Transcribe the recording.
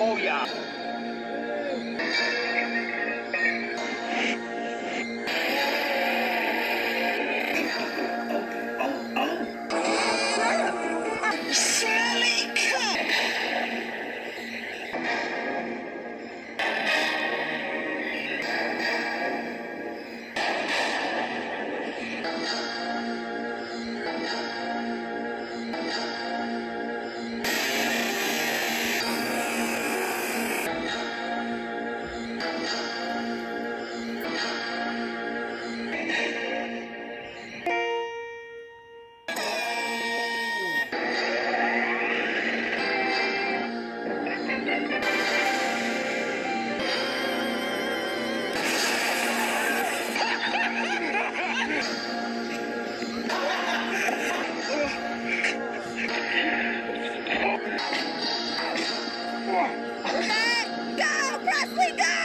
Oh yeah. my god!